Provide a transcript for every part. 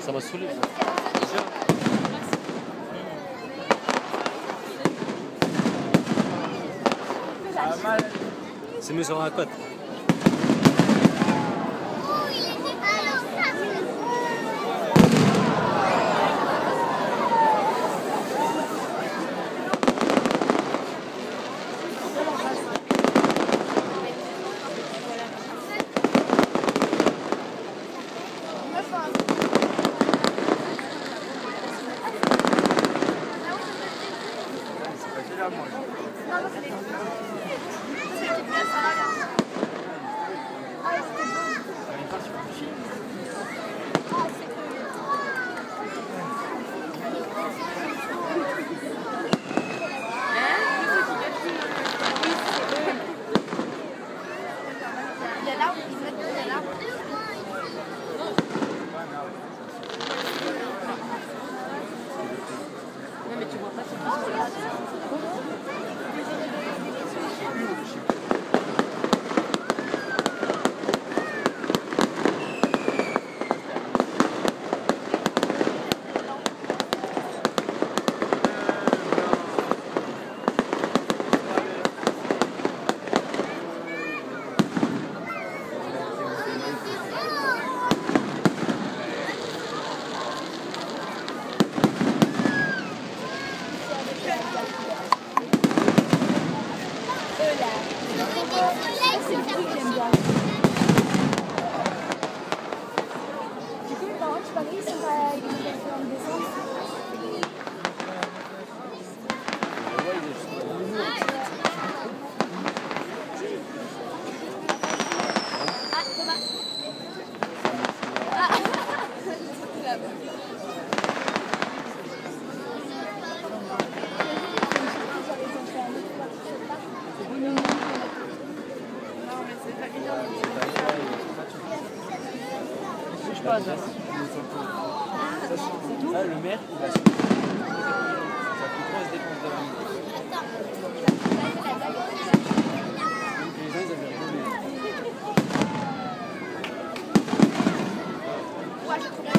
Ça m'a saoulé. C'est mieux sur la côte. Il y a l'arbre, ils mettent C'est le pas, ça. Ah, le maire, il va se. Grosse dépense de l'année. Donc les gens, ils avaient rigolé. Il y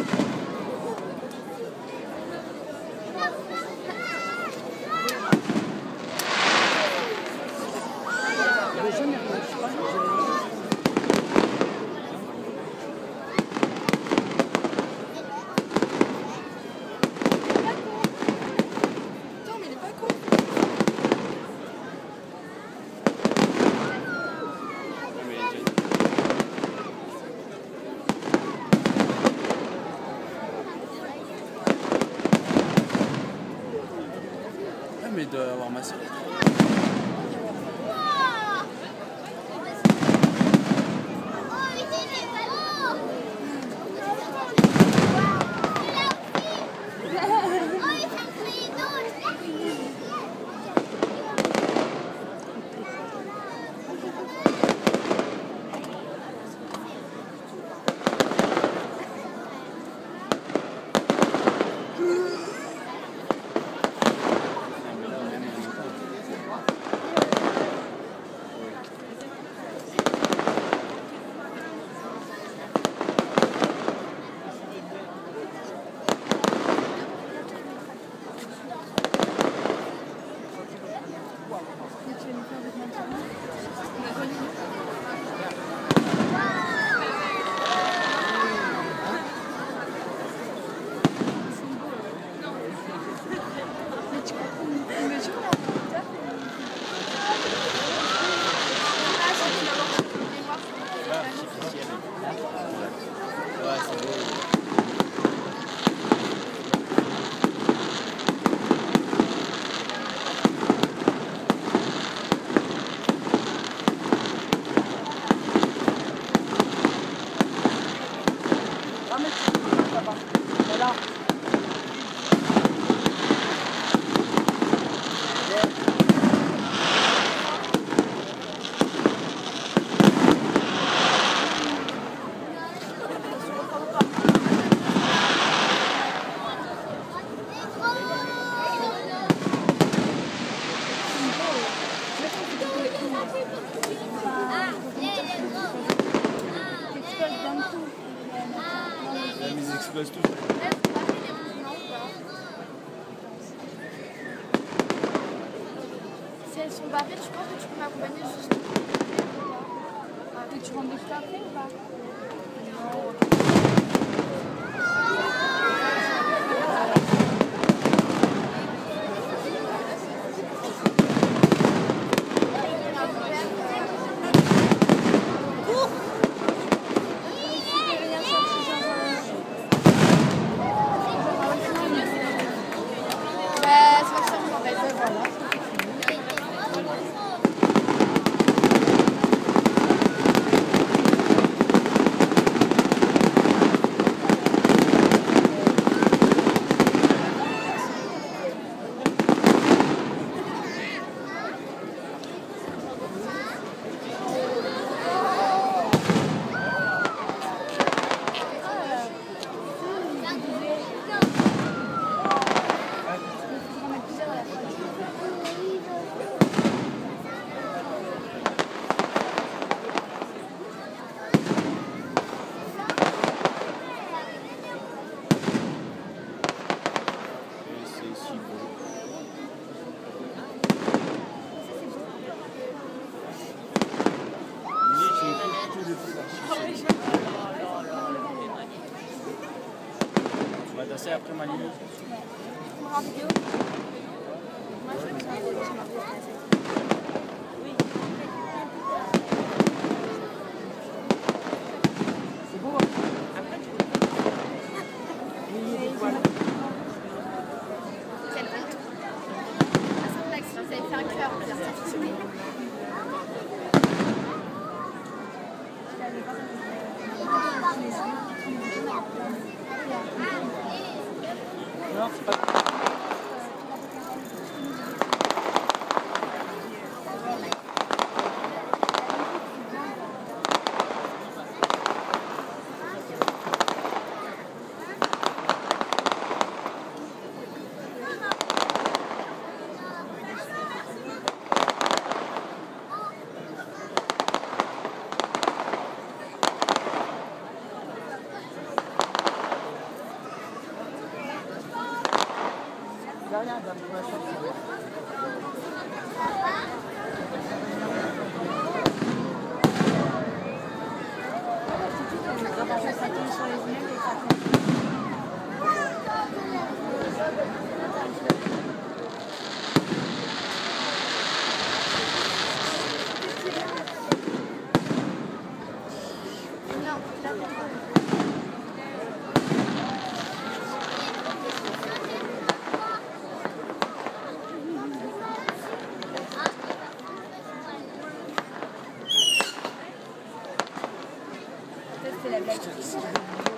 laisse tout. Si elles sont barrées, tu penses que tu peux m'accompagner juste? Dès que tu rentres des après ou pas Non. Tu vas danser après ma limite On rend vidéo Moi, je veux que ça sur ma Quel honte. À Saint-Maxime, vous avez fait un cœur pour dire ça, c'est joli. Non, c'est pas. Ça tombe sur les immeubles devlet.